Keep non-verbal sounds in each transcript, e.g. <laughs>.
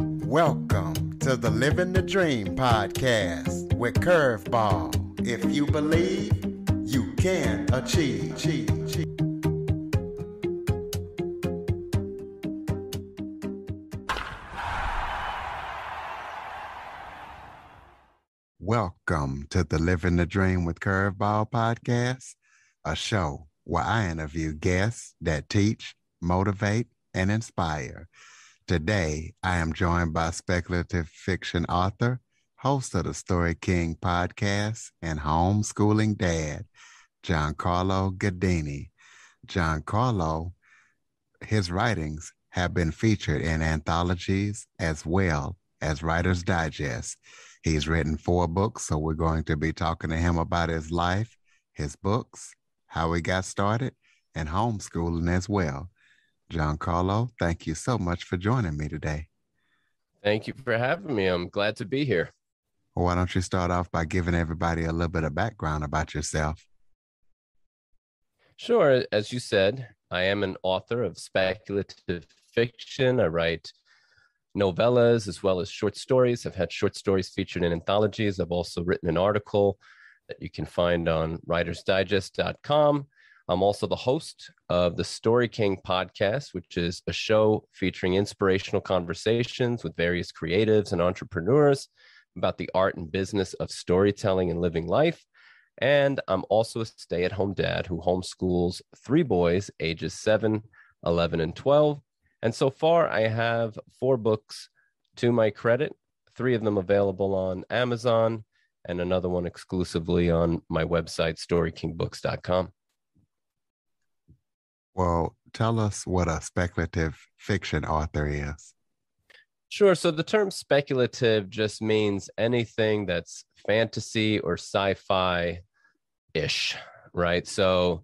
Welcome to the Living the Dream podcast with Curveball. If you believe, you can achieve. Welcome to the Living the Dream with Curveball podcast, a show where I interview guests that teach, motivate, and inspire. Today, I am joined by speculative fiction author, host of the Story King podcast, and homeschooling dad, Giancarlo Ghedini. Giancarlo, his writings have been featured in anthologies as well as Writer's Digest. He's written four books, so we're going to be talking to him about his life, his books, how he got started, and homeschooling as well. Giancarlo, thank you so much for joining me today. Thank you for having me. I'm glad to be here. Well, why don't you start off by giving everybody a little bit of background about yourself? Sure. As you said, I am an author of speculative fiction. I write novellas as well as short stories. I've had short stories featured in anthologies. I've also written an article that you can find on writersdigest.com I'm also the host of the Story King podcast, which is a show featuring inspirational conversations with various creatives and entrepreneurs about the art and business of storytelling and living life. And I'm also a stay at home dad who homeschools three boys, ages 7, 11, and 12. And so far, I have four books to my credit, three of them available on Amazon, and another one exclusively on my website, storykingbooks.com. Well, tell us what a speculative fiction author is. Sure. So the term speculative just means anything that's fantasy or sci-fi ish, right? So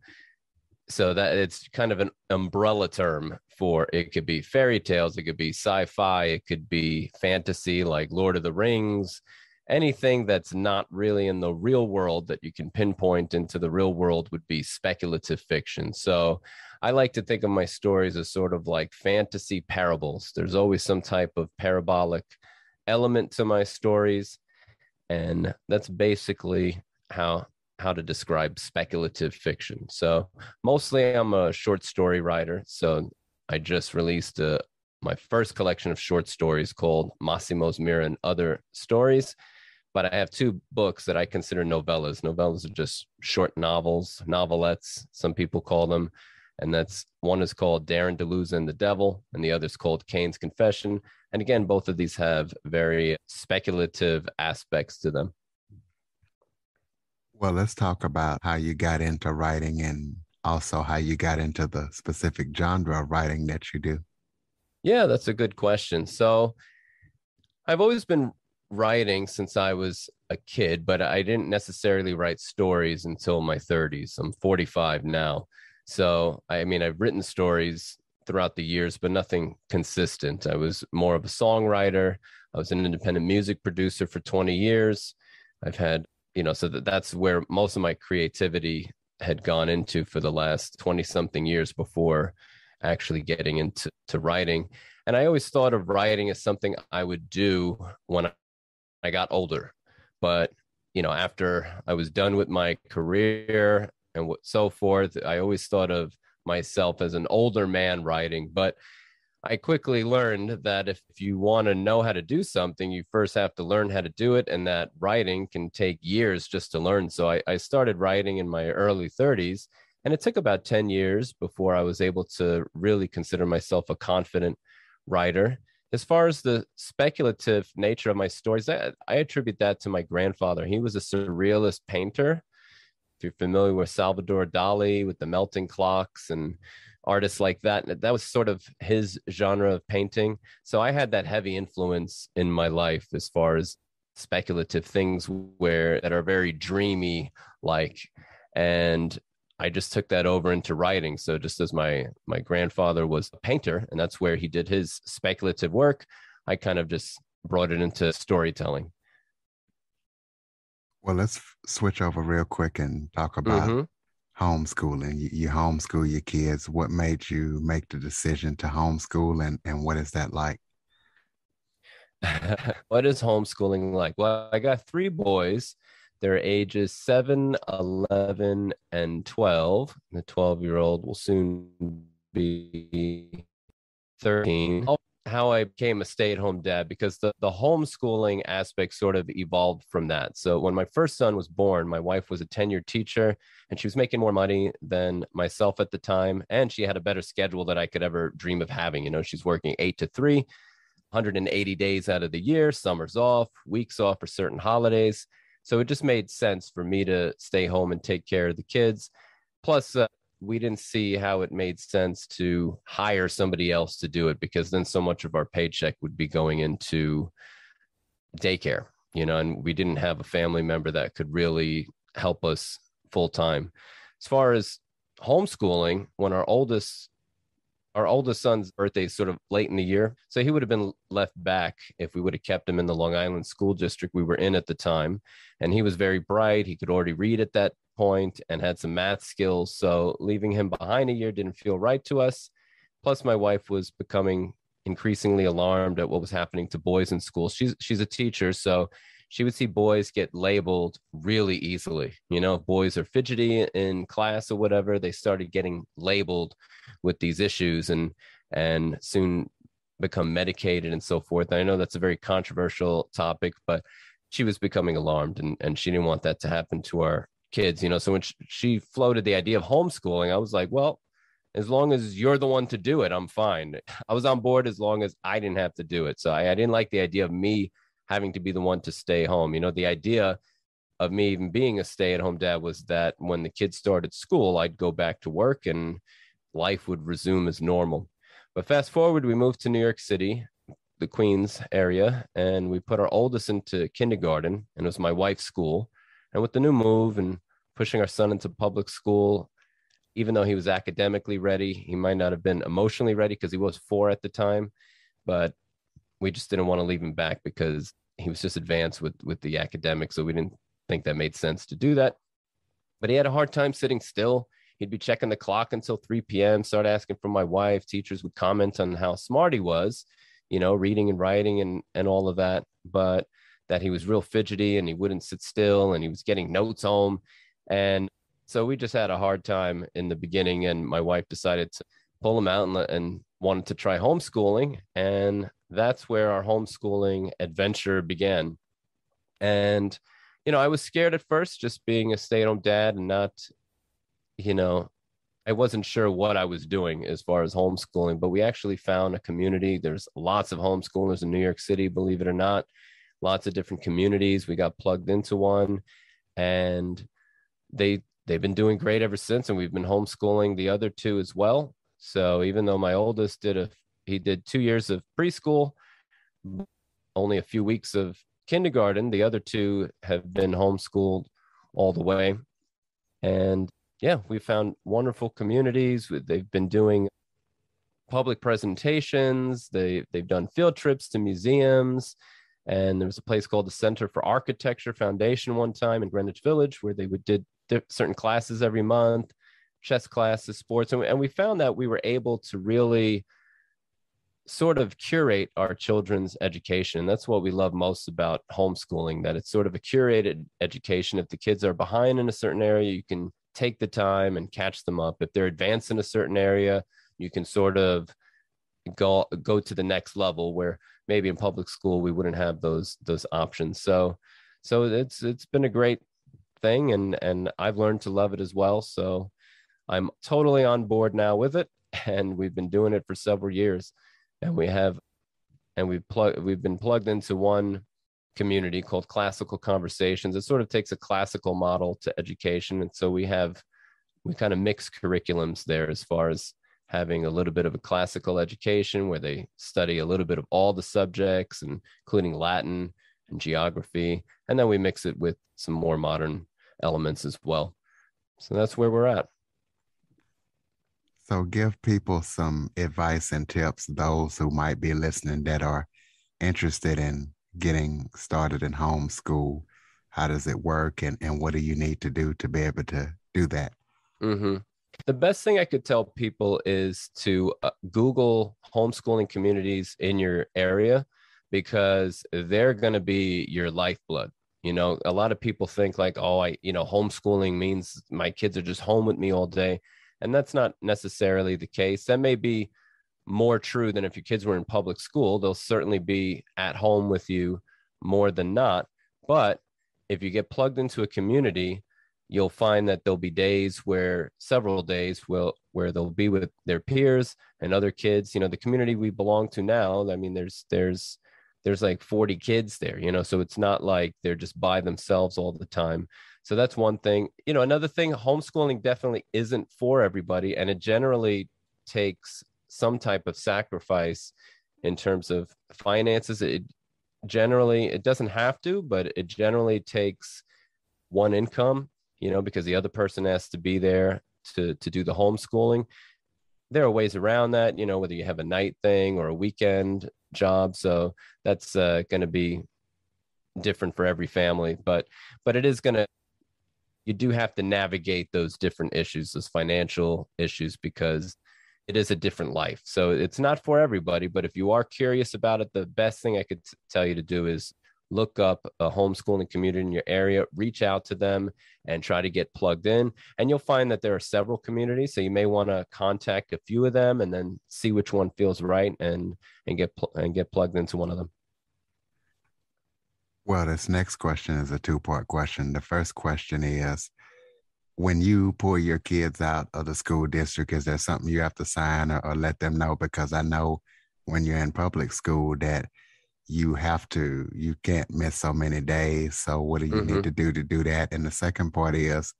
so that it's kind of an umbrella term for it could be fairy tales, it could be sci-fi, it could be fantasy like Lord of the Rings, anything that's not really in the real world that you can pinpoint into the real world would be speculative fiction. So I like to think of my stories as sort of like fantasy parables. There's always some type of parabolic element to my stories. And that's basically how how to describe speculative fiction. So mostly I'm a short story writer. So I just released a, uh, my first collection of short stories called Massimo's Mirror and Other Stories but I have two books that I consider novellas. Novellas are just short novels, novelettes, some people call them. And that's one is called Darren DeLuza and the Devil, and the other is called Cain's Confession. And again, both of these have very speculative aspects to them. Well, let's talk about how you got into writing and also how you got into the specific genre of writing that you do. Yeah, that's a good question. So I've always been writing since I was a kid, but I didn't necessarily write stories until my 30s. I'm 45 now. So, I mean, I've written stories throughout the years, but nothing consistent. I was more of a songwriter. I was an independent music producer for 20 years. I've had, you know, so that, that's where most of my creativity had gone into for the last 20 something years before actually getting into to writing. And I always thought of writing as something I would do when I got older. But, you know, after I was done with my career and so forth, I always thought of myself as an older man writing. But I quickly learned that if you want to know how to do something, you first have to learn how to do it, and that writing can take years just to learn. So I, I started writing in my early 30s, and it took about 10 years before I was able to really consider myself a confident writer as far as the speculative nature of my stories, I, I, attribute that to my grandfather. He was a surrealist painter. If you're familiar with Salvador Dali, with the melting clocks and artists like that, that was sort of his genre of painting. So I had that heavy influence in my life as far as speculative things where that are very dreamy like and I just took that over into writing. So just as my my grandfather was a painter, and that's where he did his speculative work, I kind of just brought it into storytelling. Well, let's switch over real quick and talk about mm-hmm. homeschooling. You, you homeschool your kids. What made you make the decision to homeschool, and and what is that like? <laughs> what is homeschooling like? Well, I got three boys. They're ages 7, 11, and 12. The 12 year old will soon be 13 how I became a stay at home dad because the, the homeschooling aspect sort of evolved from that. So, when my first son was born, my wife was a tenured teacher and she was making more money than myself at the time. And she had a better schedule that I could ever dream of having. You know, she's working eight to three, 180 days out of the year, summers off, weeks off for certain holidays. So, it just made sense for me to stay home and take care of the kids. Plus, uh, we didn't see how it made sense to hire somebody else to do it because then so much of our paycheck would be going into daycare, you know, and we didn't have a family member that could really help us full time. As far as homeschooling, when our oldest our oldest son's birthday is sort of late in the year. So he would have been left back if we would have kept him in the Long Island school district we were in at the time. And he was very bright. He could already read at that point and had some math skills. So leaving him behind a year didn't feel right to us. Plus, my wife was becoming increasingly alarmed at what was happening to boys in school. She's she's a teacher, so she would see boys get labeled really easily. You know, boys are fidgety in class or whatever. They started getting labeled with these issues and and soon become medicated and so forth. And I know that's a very controversial topic, but she was becoming alarmed and, and she didn't want that to happen to our kids, you know. So when she floated the idea of homeschooling, I was like, well, as long as you're the one to do it, I'm fine. <laughs> I was on board as long as I didn't have to do it. So I, I didn't like the idea of me having to be the one to stay home. You know, the idea of me even being a stay at home dad was that when the kids started school, I'd go back to work and life would resume as normal. But fast forward, we moved to New York City, the Queens area, and we put our oldest into kindergarten, and it was my wife's school. And with the new move and pushing our son into public school, even though he was academically ready, he might not have been emotionally ready because he was four at the time. But we just didn't want to leave him back because he was just advanced with with the academics. So we didn't think that made sense to do that. But he had a hard time sitting still. He'd be checking the clock until 3 p.m., start asking for my wife. Teachers would comment on how smart he was, you know, reading and writing and and all of that. But that he was real fidgety and he wouldn't sit still and he was getting notes home. And so we just had a hard time in the beginning. And my wife decided to pull him out and, and wanted to try homeschooling. And that's where our homeschooling adventure began. And, you know, I was scared at first just being a stay at home dad and not, you know, I wasn't sure what I was doing as far as homeschooling, but we actually found a community. There's lots of homeschoolers in New York City, believe it or not lots of different communities. We got plugged into one and they they've been doing great ever since and we've been homeschooling the other two as well. So even though my oldest did a he did 2 years of preschool, only a few weeks of kindergarten, the other two have been homeschooled all the way. And yeah, we found wonderful communities. They've been doing public presentations. They they've done field trips to museums. And there was a place called the Center for Architecture Foundation one time in Greenwich Village where they would did certain classes every month, chess classes, sports, and we, and we found that we were able to really sort of curate our children's education. That's what we love most about homeschooling, that it's sort of a curated education. If the kids are behind in a certain area, you can take the time and catch them up. If they're advanced in a certain area, you can sort of go go to the next level where maybe in public school we wouldn't have those those options so so it's it's been a great thing and and I've learned to love it as well so I'm totally on board now with it <laughs> and we've been doing it for several years and we have and we've plugged we've been plugged into one community called classical conversations it sort of takes a classical model to education and so we have we kind of mix curriculums there as far as having a little bit of a classical education where they study a little bit of all the subjects, including Latin and geography. And then we mix it with some more modern elements as well. So that's where we're at. So give people some advice and tips, those who might be listening that are interested in getting started in homeschool. How does it work and, and what do you need to do to be able to do that? Mm-hmm. The best thing I could tell people is to uh, Google homeschooling communities in your area. because they're going to be your lifeblood. You know, a lot of people think like, oh, I, you know, homeschooling means my kids are just home with me all day. And that's not necessarily the case. That may be more true than if your kids were in public school. They'll certainly be at home with you more than not. But if you get plugged into a community, you'll find that there'll be days where several days will where they'll be with their peers and other kids you know the community we belong to now i mean there's there's there's like 40 kids there you know so it's not like they're just by themselves all the time so that's one thing you know another thing homeschooling definitely isn't for everybody and it generally takes some type of sacrifice in terms of finances it generally it doesn't have to but it generally takes one income you know, because the other person has to be there to to do the homeschooling. There are ways around that, you know, whether you have a night thing or a weekend job. So that's uh, going to be different for every family, but but it is going to you do have to navigate those different issues, those financial issues, because it is a different life. So it's not for everybody, but if you are curious about it, the best thing I could t- tell you to do is look up a homeschooling community in your area, reach out to them and try to get plugged in. And you'll find that there are several communities. So you may want to contact a few of them and then see which one feels right and, and get, pl- and get plugged into one of them. Well, this next question is a two part question. The first question is when you pull your kids out of the school district, is there something you have to sign or, or let them know? Because I know when you're in public school that you have to you can't miss so many days so what do you mm-hmm. need to do to do that and the second part is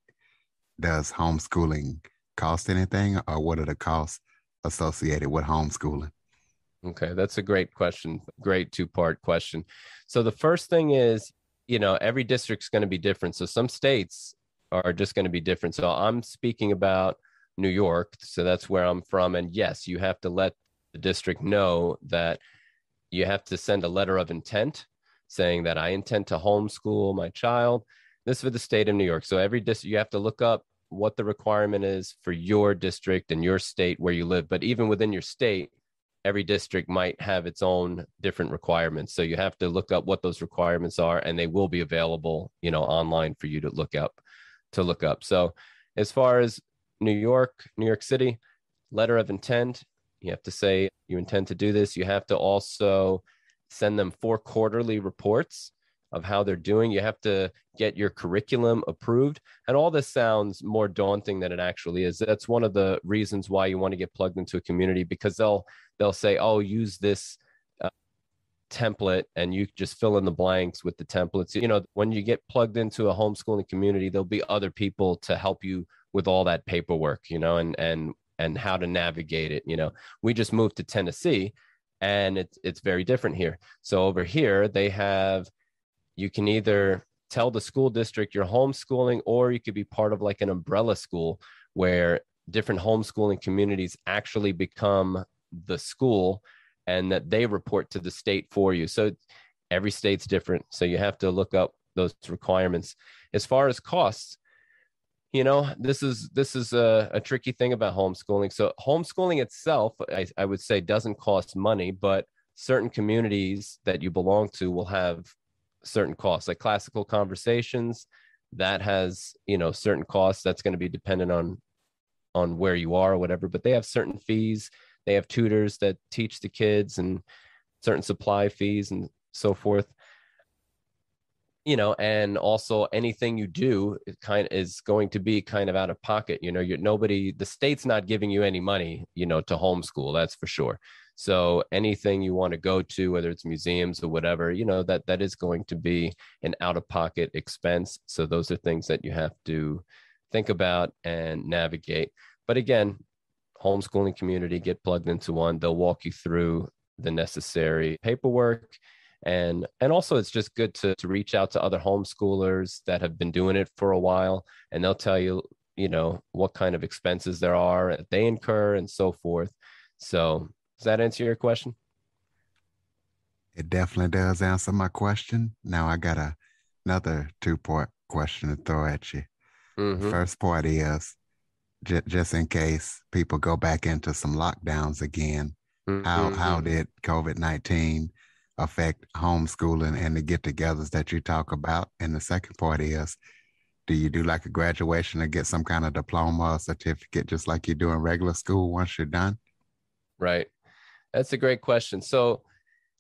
does homeschooling cost anything or what are the costs associated with homeschooling okay that's a great question great two part question so the first thing is you know every district's going to be different so some states are just going to be different so i'm speaking about new york so that's where i'm from and yes you have to let the district know that you have to send a letter of intent saying that I intend to homeschool my child. This is for the state of New York. So every district, you have to look up what the requirement is for your district and your state where you live. But even within your state, every district might have its own different requirements. So you have to look up what those requirements are, and they will be available, you know, online for you to look up. To look up. So as far as New York, New York City, letter of intent, you have to say you intend to do this. You have to also send them four quarterly reports of how they're doing. You have to get your curriculum approved. And all this sounds more daunting than it actually is. That's one of the reasons why you want to get plugged into a community because they'll they'll say, "Oh, use this uh, template and you just fill in the blanks with the templates." You know, when you get plugged into a homeschooling community, there'll be other people to help you with all that paperwork, you know, and and and how to navigate it. You know, we just moved to Tennessee and it's it's very different here. So over here they have you can either tell the school district you're homeschooling or you could be part of like an umbrella school where different homeschooling communities actually become the school and that they report to the state for you. So every state's different. So you have to look up those requirements. As far as costs, you know this is this is a, a, tricky thing about homeschooling so homeschooling itself I, I would say doesn't cost money but certain communities that you belong to will have certain costs like classical conversations that has you know certain costs that's going to be dependent on on where you are or whatever but they have certain fees. They have tutors that teach the kids and certain supply fees and so forth. You know and also anything you do kind of is going to be kind of out of pocket you know you're nobody the state's not giving you any money you know to homeschool that's for sure so anything you want to go to whether it's museums or whatever you know that that is going to be an out of pocket expense. So those are things that you have to think about and navigate. But again homeschooling community get plugged into one. They'll walk you through the necessary paperwork. And and also it's just good to to reach out to other homeschoolers that have been doing it for a while and they'll tell you you know what kind of expenses there are that they incur and so forth. So does that answer your question it definitely does answer my question now i got a, another two part question to throw at you mm-hmm. first part is j- just in case people go back into some lockdowns again mm-hmm. how how mm-hmm. did covid-19 affect homeschooling and the get-togethers that you talk about? And the second part is, do you do like a graduation or get some kind of diploma or certificate, just like you do in regular school once you're done? Right. That's a great question. So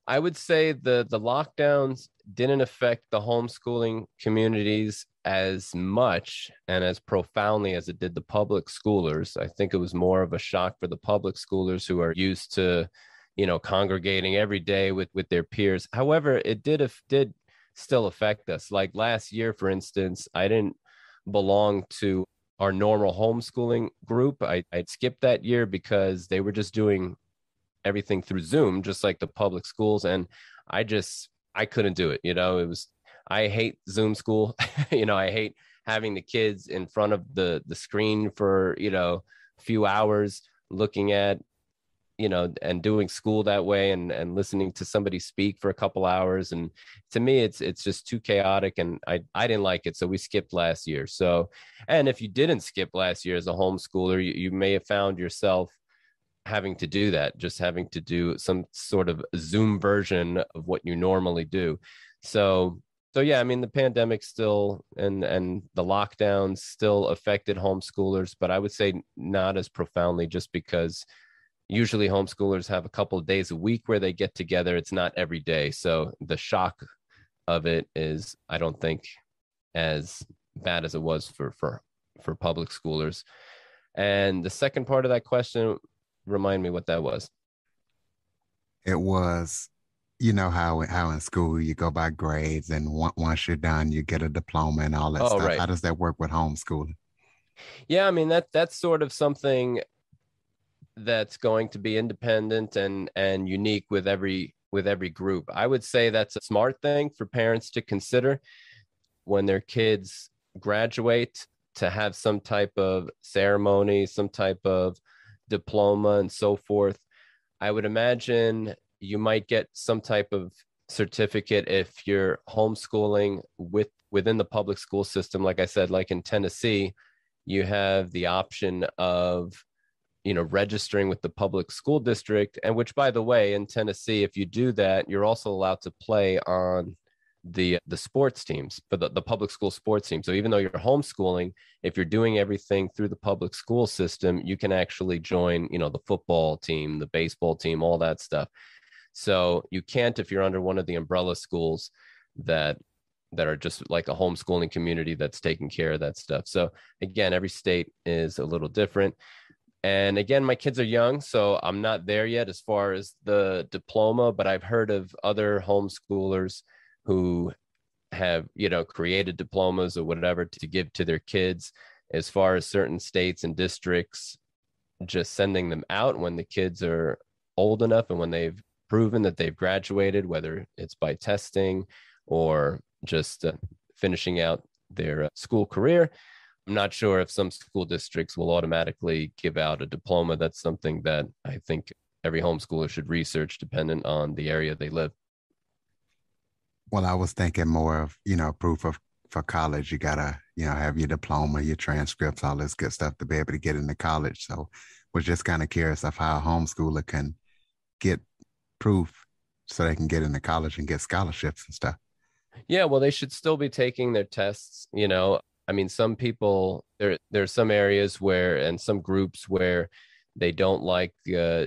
I would say the the lockdowns didn't affect the homeschooling communities as much and as profoundly as it did the public schoolers. I think it was more of a shock for the public schoolers who are used to, you know, congregating every day with with their peers. However, it did did still affect us. Like last year, for instance, I didn't belong to our normal homeschooling group. I, I'd skipped that year because they were just doing everything through Zoom, just like the public schools. And I just, I couldn't do it. You know, it was, I hate Zoom school. <laughs> you know, I hate having the kids in front of the the screen for you know a few hours looking at you know and doing school that way and and listening to somebody speak for a couple hours and to me it's it's just too chaotic and i i didn't like it so we skipped last year so and if you didn't skip last year as a homeschooler you, you may have found yourself having to do that, just having to do some sort of Zoom version of what you normally do. So, so yeah, I mean, the pandemic still and and the lockdowns still affected homeschoolers, but I would say not as profoundly, just because usually homeschoolers have a couple of days a week where they get together. It's not every day, so the shock of it is, I don't think, as bad as it was for for for public schoolers. And the second part of that question remind me what that was. It was, you know how how in school you go by grades, and once you're done, you get a diploma and all that oh, stuff. Right. How does that work with homeschooling? Yeah, I mean that that's sort of something that's going to be independent and and unique with every with every group. I would say that's a smart thing for parents to consider when their kids graduate to have some type of ceremony, some type of diploma and so forth. I would imagine you might get some type of certificate if you're homeschooling with within the public school system like i said like in tennessee you have the option of you know registering with the public school district and which by the way in tennessee if you do that you're also allowed to play on the the sports teams for the, the public school sports team. So even though you're homeschooling if you're doing everything through the public school system you can actually join you know the football team the baseball team all that stuff. So you can't if you're under one of the umbrella schools that that are just like a homeschooling community that's taking care of that stuff. So again every state is a little different. And again my kids are young so i'm not there yet as far as the diploma but i've heard of other homeschoolers who have you know created diplomas or whatever to give to their kids. As far as certain states and districts just sending them out when the kids are old enough and when they've proven that they've graduated whether it's by testing or just uh, finishing out their uh, school career. I'm not sure if some school districts will automatically give out a diploma. That's something that i think every homeschooler should research dependent on the area they live well, I was thinking more of, you know, proof of for college, you gotta, you know, have your diploma, your transcripts, all this good stuff to be able to get into college. So was just kind of curious of how a homeschooler can get proof so they can get into college and get scholarships and stuff. Yeah, well, they should still be taking their tests, you know. I mean, some people there there's some areas where and some groups where they don't like uh,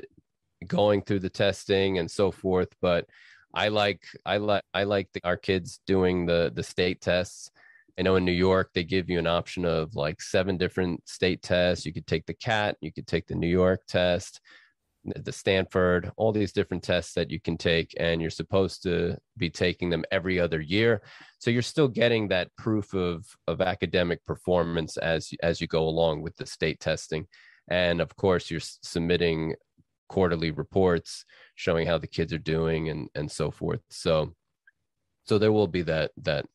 going through the testing and so forth, but I like I like I like the, our kids doing the the state tests. I know in New York they give you an option of like seven different state tests. You could take the CAT, you could take the New York test, the Stanford, all these different tests that you can take, and you're supposed to be taking them every other year. So you're still getting that proof of of academic performance as as you go along with the state testing, and of course you're submitting quarterly reports showing how the kids are doing and and so forth. So so there will be that that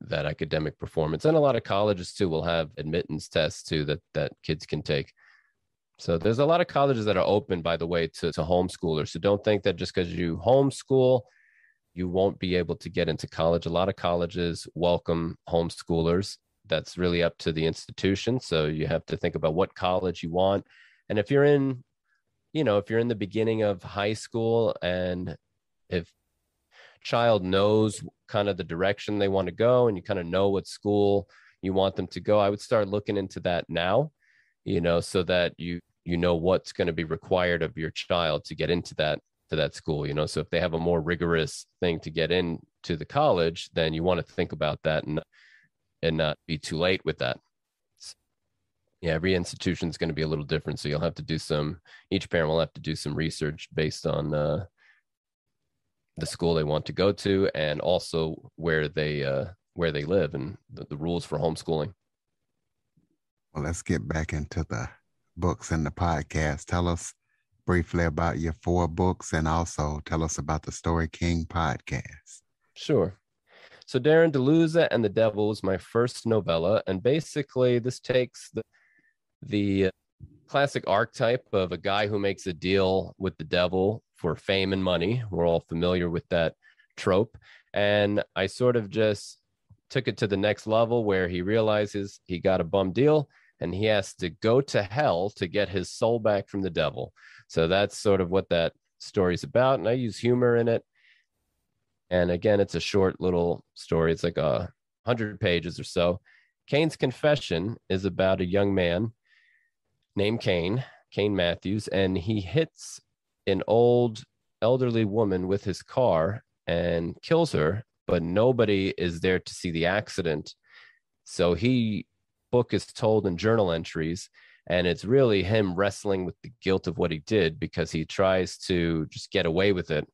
that academic performance. And a lot of colleges too will have admittance tests too that that kids can take. So there's a lot of colleges that are open by the way to, to homeschoolers. So don't think that just because you homeschool you won't be able to get into college. A lot of colleges welcome homeschoolers. That's really up to the institution. So you have to think about what college you want. And if you're in you know, if you're in the beginning of high school and if child knows kind of the direction they want to go and you kind of know what school you want them to go i would start looking into that now you know so that you you know what's going to be required of your child to get into that to that school you know? So if they have a more rigorous thing to get into the college then you want to think about that and and not be too late with that yeah every institution is going to be a little different so you'll have to do some each parent will have to do some research based on uh, the school they want to go to and also where they uh, where they live and the, the rules for homeschooling. Well let's get back into the books and the podcast. Tell us briefly about your four books and also tell us about the story king podcast. Sure. So darren delusa and the devil was my first novella and basically this takes the the classic archetype of a guy who makes a deal with the devil for fame and money. We're all familiar with that trope. And I sort of just took it to the next level where he realizes he got a bum deal and he has to go to hell to get his soul back from the devil. So that's sort of what that story's about. And I use humor in it. And again, it's a short little story. It's like a hundred pages or so. Cain's confession is about a young man named Cain, Cain Matthews, and he hits an old elderly woman with his car and kills her, but nobody is there to see the accident. So he book is told in journal entries and it's really him wrestling with the guilt of what he did because he tries to just get away with it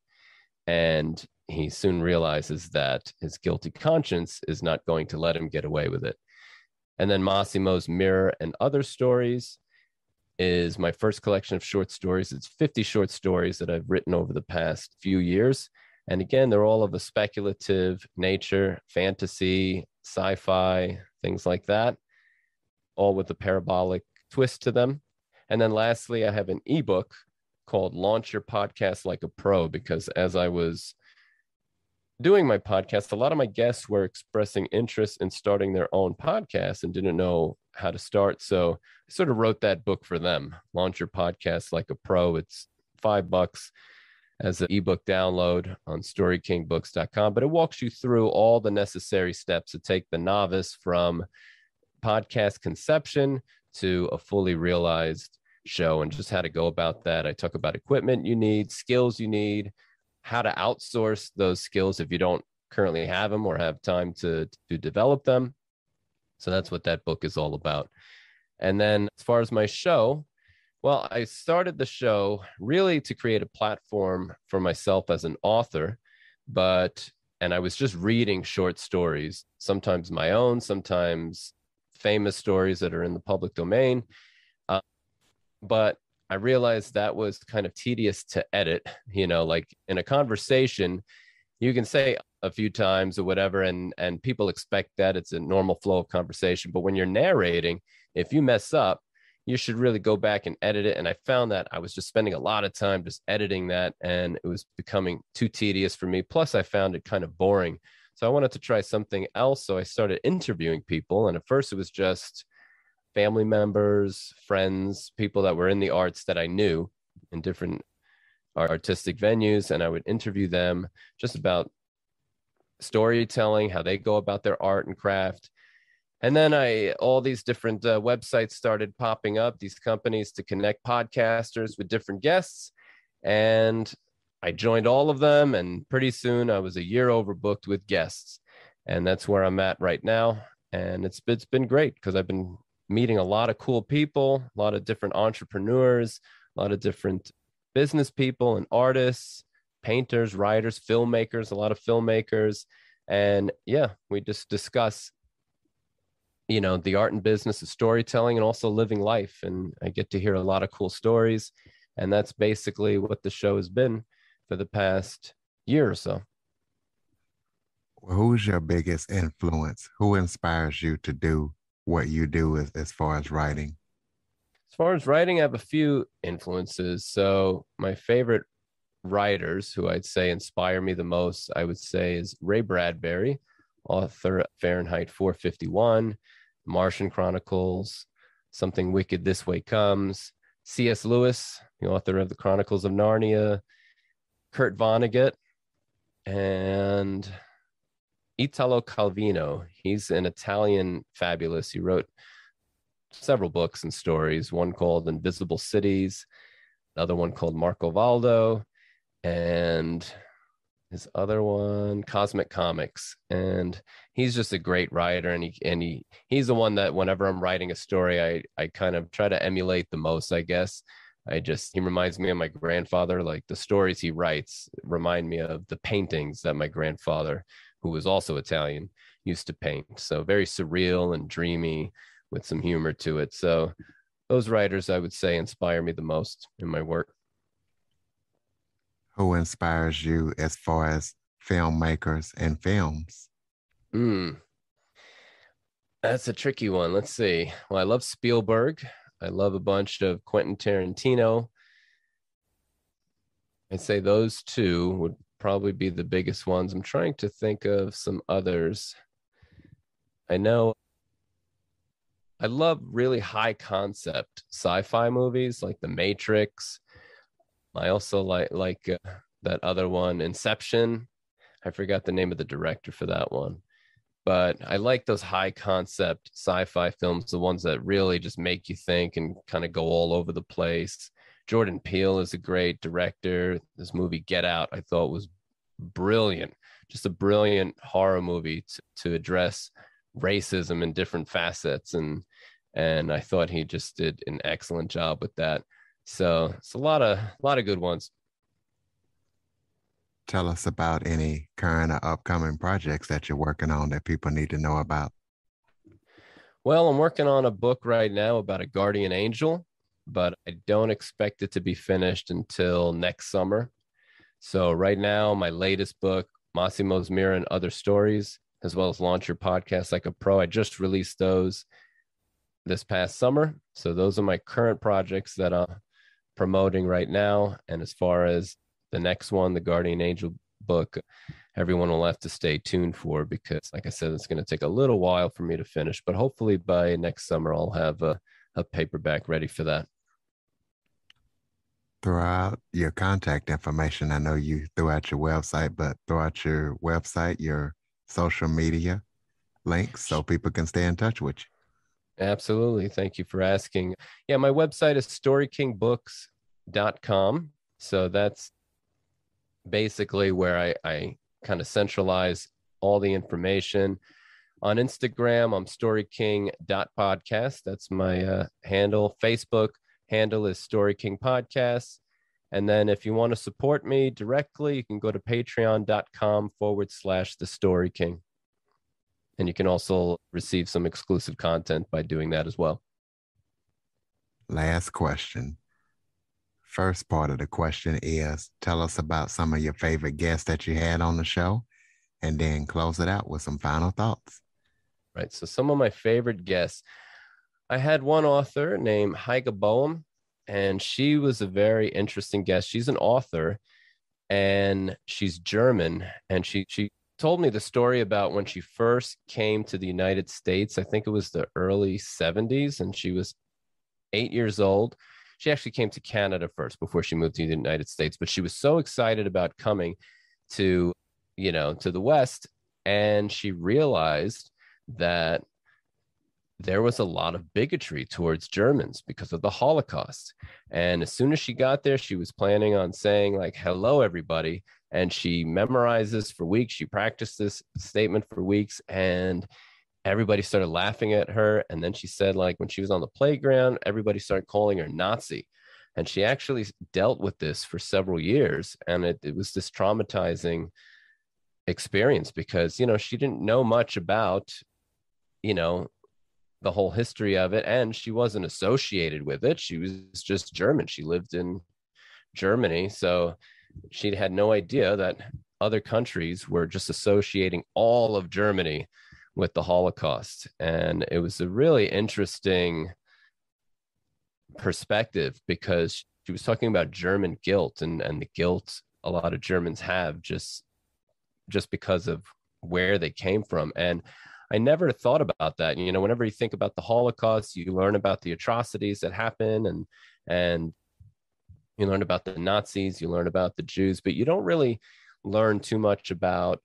and he soon realizes that his guilty conscience is not going to let him get away with it. And then Massimo's Mirror and Other Stories is my first collection of short stories. It's 50 short stories that I've written over the past few years. And again, they're all of a speculative nature, fantasy, sci fi, things like that, all with a parabolic twist to them. And then lastly, I have an ebook called Launch Your Podcast Like a Pro, because as I was doing my podcast, a lot of my guests were expressing interest in starting their own podcast and didn't know how to start. So I sort of wrote that book for them. Launch your podcast like a pro. It's five bucks as an ebook download on storykingbooks.com, but it walks you through all the necessary steps to take the novice from podcast conception to a fully realized show and just how to go about that. I talk about equipment you need, skills you need, how to outsource those skills if you don't currently have them or have time to to develop them. So that's what that book is all about. And then as far as my show, well, I started the show really to create a platform for myself as an author, but and I was just reading short stories, sometimes my own, sometimes famous stories that are in the public domain. Uh, but I realized that was kind of tedious to edit. You know, like in a conversation, you can say a few times or whatever, and and people expect that it's a normal flow of conversation. But when you're narrating, if you mess up, you should really go back and edit it. And I found that I was just spending a lot of time just editing that, and it was becoming too tedious for me. Plus, I found it kind of boring. So I wanted to try something else. So I started interviewing people, and at first it was just family members, friends, people that were in the arts that I knew in different artistic venues. And I would interview them just about storytelling, how they go about their art and craft. And then I, all these different uh, websites started popping up, these companies to connect podcasters with different guests. And I joined all of them. And pretty soon I was a year overbooked with guests. And that's where I'm at right now. And it's, it's been great because I've been meeting a lot of cool people, a lot of different entrepreneurs, a lot of different business people and artists, painters, writers, filmmakers, a lot of filmmakers. And yeah, we just discuss, you know, the art and business of storytelling and also living life. And I get to hear a lot of cool stories. And that's basically what the show has been for the past year or so. Who's your biggest influence? Who inspires you to do what you do as, as far as writing? As far as writing, I have a few influences. So my favorite writers who I'd say inspire me the most, I would say, is Ray Bradbury, author of Fahrenheit 451, Martian Chronicles, Something Wicked This Way Comes, C.S. Lewis, the author of the Chronicles of Narnia, Kurt Vonnegut, and Italo Calvino. He's an Italian fabulous. He wrote several books and stories, one called Invisible Cities, another one called Marcovaldo, and his other one Cosmicomics and he's just a great writer and he and he he's the one that whenever i'm writing a story i i kind of try to emulate the most i guess i just he reminds me of my grandfather like the stories he writes remind me of the paintings that my grandfather who was also italian used to paint so very surreal and dreamy with some humor to it so those writers i would say inspire me the most in my work who inspires you as far as filmmakers and films? Hmm. That's a tricky one. Let's see. Well, I love Spielberg. I love a bunch of Quentin Tarantino. I'd say those two would probably be the biggest ones. I'm trying to think of some others. I know I love really high concept sci-fi movies like The Matrix, I also like like uh, that other one, Inception. I forgot the name of the director for that one, but I like those high concept sci-fi films, the ones that really just make you think and kind of go all over the place. Jordan Peele is a great director. This movie Get Out, I thought was brilliant, just a brilliant horror movie to, to address racism in different facets and and I thought he just did an excellent job with that. So it's a lot of a lot of good ones. Tell us about any current or upcoming projects that you're working on that people need to know about. Well, I'm working on a book right now about a guardian angel, but I don't expect it to be finished until next summer. So right now, my latest book, Massimo's Mirror and Other Stories, as well as Launch Your Podcast Like a Pro, I just released those this past summer. So those are my current projects that I'm promoting right now. And as far as the next one, the Guardian Angel book, everyone will have to stay tuned for because, like I said, it's going to take a little while for me to finish. But hopefully by next summer, I'll have a, a paperback ready for that. Throw out your contact information. I know you threw out your website, but throw out your website, your social media links so people can stay in touch with you. Absolutely. Thank you for asking. Yeah, my website is storykingbooks.com. So that's basically where I, I kind of centralize all the information. On Instagram, I'm storyking.podcast. That's my uh, handle. Facebook handle is Story King Podcast. And then if you want to support me directly, you can go to patreon.com forward slash the Story King. And you can also receive some exclusive content by doing that as well. Last question. First part of the question is tell us about some of your favorite guests that you had on the show, and then close it out with some final thoughts. Right. So, some of my favorite guests. I had one author named Heike Boehm, and she was a very interesting guest. She's an author and she's German, and she she told me the story about when she first came to the United States. I think it was the early 70s, and she was eight years old. She actually came to Canada first before she moved to the United States, but she was so excited about coming to, you know, to the West. And she realized that there was a lot of bigotry towards Germans because of the Holocaust. And as soon as she got there, she was planning on saying, like, hello, everybody and she memorized this for weeks. She practiced this statement for weeks, and everybody started laughing at her. And then she said, like, when she was on the playground, everybody started calling her Nazi. And she actually dealt with this for several years. And it, it was this traumatizing experience because, you know, she didn't know much about, you know, the whole history of it. And she wasn't associated with it. She was just German. She lived in Germany. So she had no idea that other countries were just associating all of Germany with the Holocaust. And it was a really interesting perspective because she was talking about German guilt and, and the guilt a lot of Germans have just just because of where they came from. And I never thought about that. You know, whenever you think about the Holocaust, you learn about the atrocities that happen and and you learn about the Nazis, you learn about the Jews, but you don't really learn too much about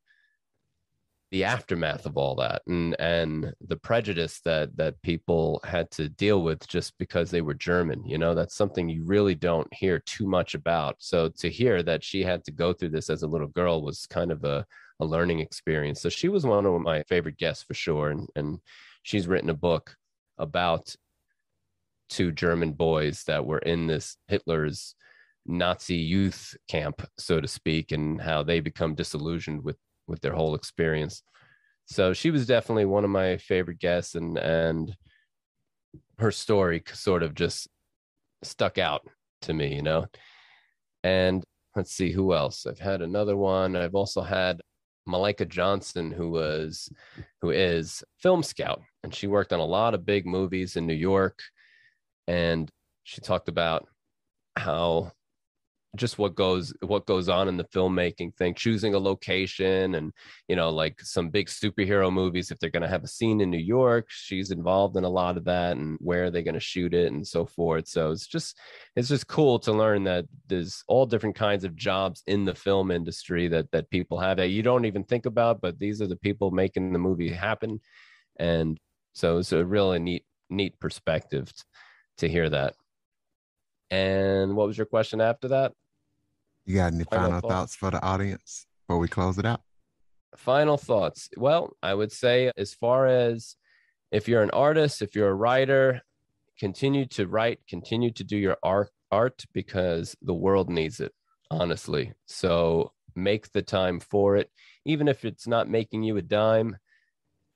the aftermath of all that and and the prejudice that that people had to deal with just because they were german you know that's something you really don't hear too much about so to hear that she had to go through this as a little girl was kind of a, a learning experience so she was one of my favorite guests for sure and and she's written a book about two german boys that were in this hitler's nazi youth camp so to speak and how they become disillusioned with with their whole experience. So she was definitely one of my favorite guests, and and her story sort of just stuck out to me, you know. And let's see who else. I've had another one. I've also had Malika Johnson, who was who is film scout, and she worked on a lot of big movies in New York. And she talked about how just what goes what goes on in the filmmaking thing choosing a location and you know like some big superhero movies if they're going to have a scene in new york she's involved in a lot of that and where are they going to shoot it and so forth. So it's just it's just cool to learn that there's all different kinds of jobs in the film industry that that people have that you don't even think about but these are the people making the movie happen. And so it's a really neat neat perspective to hear that and what was your question after that? You got any final, final thoughts. thoughts for the audience before we close it out? Final thoughts. Well, I would say, as far as if you're an artist, if you're a writer, continue to write, continue to do your art, art because the world needs it, honestly. So make the time for it. Even if it's not making you a dime,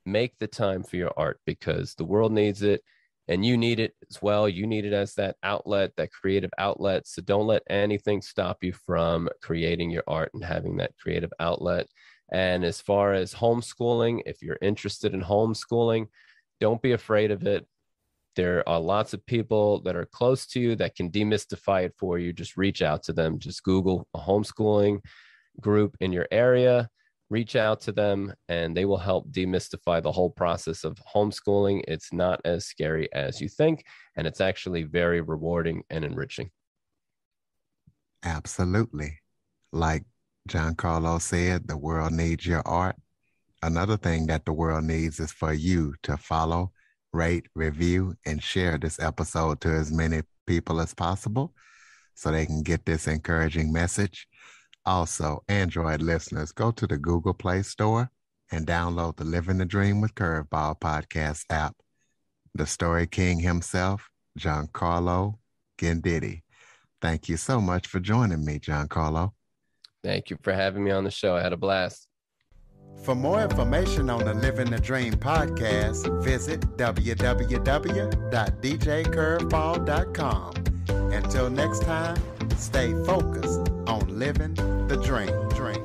make the time for your art because the world needs it and you need it as well. You need it as that outlet, that creative outlet. So don't let anything stop you from creating your art and having that creative outlet. And as far as homeschooling, if you're interested in homeschooling, don't be afraid of it. There are lots of people that are close to you that can demystify it for you. Just reach out to them. Just Google a homeschooling group in your area reach out to them and they will help demystify the whole process of homeschooling. It's not as scary as you think, and it's actually very rewarding and enriching. Absolutely. Like Giancarlo said, the world needs your art. Another thing that the world needs is for you to follow, rate, review, and share this episode to as many people as possible so they can get this encouraging message also, Android listeners, go to the Google Play Store and download the Living the Dream with Curveball podcast app. The story king himself, Giancarlo Ghedini. Thank you so much for joining me, Giancarlo. Thank you for having me on the show. I had a blast. For more information on the Living the Dream podcast, visit www.djcurveball.com. Until next time, stay focused on living the dream. dream.